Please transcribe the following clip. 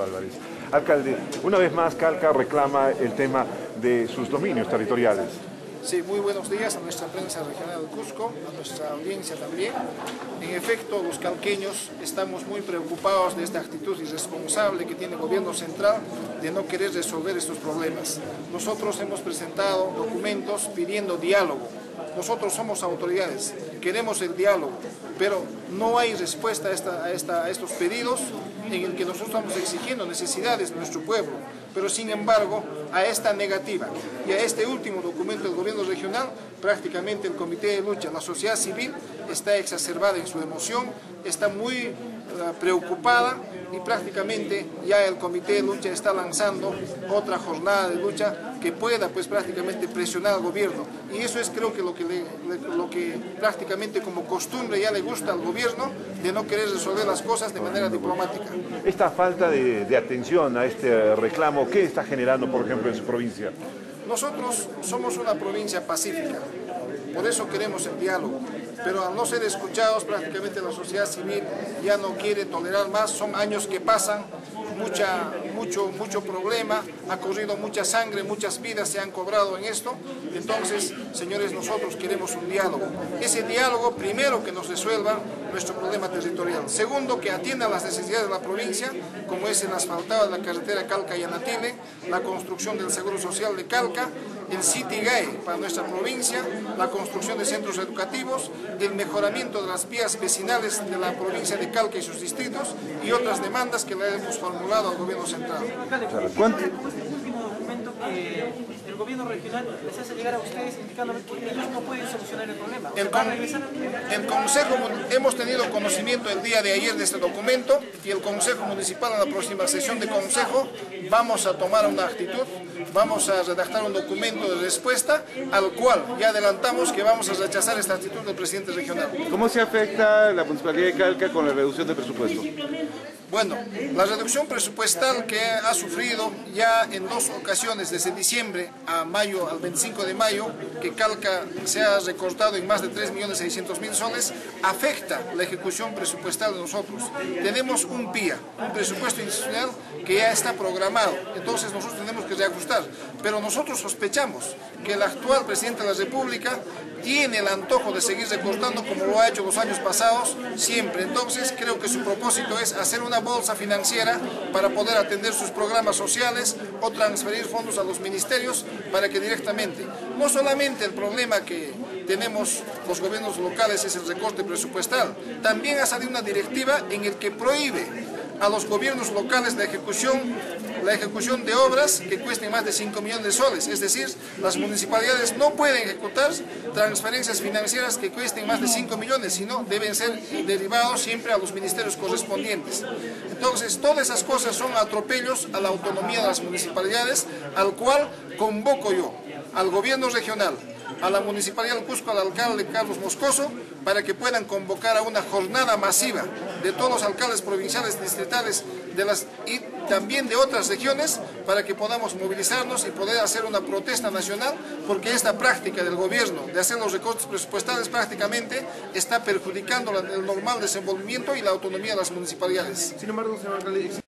Álvarez. Alcalde, una vez más Calca reclama el tema de sus dominios territoriales. Sí, muy buenos días a nuestra prensa regional de Cusco, a nuestra audiencia también. En efecto, los calqueños estamos muy preocupados de esta actitud irresponsable que tiene el gobierno central de no querer resolver estos problemas. Nosotros hemos presentado documentos pidiendo diálogo. Nosotros somos autoridades, queremos el diálogo, pero no hay respuesta a, esta, a, estos pedidos en el que nosotros estamos exigiendo necesidades de nuestro pueblo, pero sin embargo a esta negativa y a este último documento del gobierno regional, prácticamente el comité de lucha, la sociedad civil está exacerbada en su emoción, está muy eh, preocupada y prácticamente ya el comité de lucha está lanzando otra jornada de lucha que pueda pues prácticamente presionar al gobierno y eso es creo que lo que, lo que prácticamente como costumbre ya le gusta al gobierno de no querer resolver las cosas de manera diplomática. Esta falta de, de atención a este reclamo, ¿qué está generando por ejemplo en su provincia? Nosotros somos una provincia pacífica, por eso queremos el diálogo, pero al no ser escuchados prácticamente la sociedad civil ya no quiere tolerar más, son años que pasan, mucha, mucho, mucho problema, ha corrido mucha sangre, muchas vidas se han cobrado en esto, entonces, señores, nosotros queremos un diálogo. Ese diálogo, primero, que nos resuelva nuestro problema territorial. Segundo, que atienda las necesidades de la provincia, como es el asfaltado de la carretera Calca y Anatile, la construcción del Seguro Social de Calca, el City Gay para nuestra provincia, la construcción de centros educativos, el mejoramiento de las vías vecinales de la provincia de Calca y sus distritos y otras demandas que le hemos formulado al gobierno central. ¿Cuánto? el gobierno regional les hace llegar a ustedes indicando que ellos no pueden solucionar el problema. El, el Consejo, hemos tenido conocimiento el día de ayer de este documento y el Consejo Municipal en la próxima sesión de Consejo vamos a tomar una actitud, vamos a redactar un documento de respuesta al cual ya adelantamos que vamos a rechazar esta actitud del presidente regional. ¿Cómo se afecta la Municipalidad de Calca con la reducción de presupuesto? Bueno, la reducción presupuestal que ha sufrido ya en dos ocasiones, desde diciembre a mayo, al 25 de mayo, que Calca se ha recortado en más de 3.600.000 soles, afecta la ejecución presupuestal de nosotros. Tenemos un PIA, un presupuesto institucional que ya está programado, entonces nosotros tenemos que reajustar, pero nosotros sospechamos que el actual presidente de la República tiene el antojo de seguir recortando como lo ha hecho los años pasados, siempre. Entonces creo que su propósito es hacer una bolsa financiera para poder atender sus programas sociales o transferir fondos a los ministerios para que directamente, no solamente el problema que tenemos los gobiernos locales es el recorte presupuestal, también ha salido una directiva en el que prohíbe a los gobiernos locales la ejecución, la ejecución de obras que cuesten más de 5 millones de soles. Es decir, las municipalidades no pueden ejecutar transferencias financieras que cuesten más de 5 millones, sino deben ser derivados siempre a los ministerios correspondientes. Entonces, todas esas cosas son atropellos a la autonomía de las municipalidades, al cual convoco yo al gobierno regional, a la Municipalidad del Cusco, al alcalde Carlos Moscoso, para que puedan convocar a una jornada masiva de todos los alcaldes provinciales, distritales y también de otras regiones, para que podamos movilizarnos y poder hacer una protesta nacional, porque esta práctica del gobierno de hacer los recortes presupuestales prácticamente está perjudicando el normal desenvolvimiento y la autonomía de las municipalidades. Sin embargo, señor alcalde,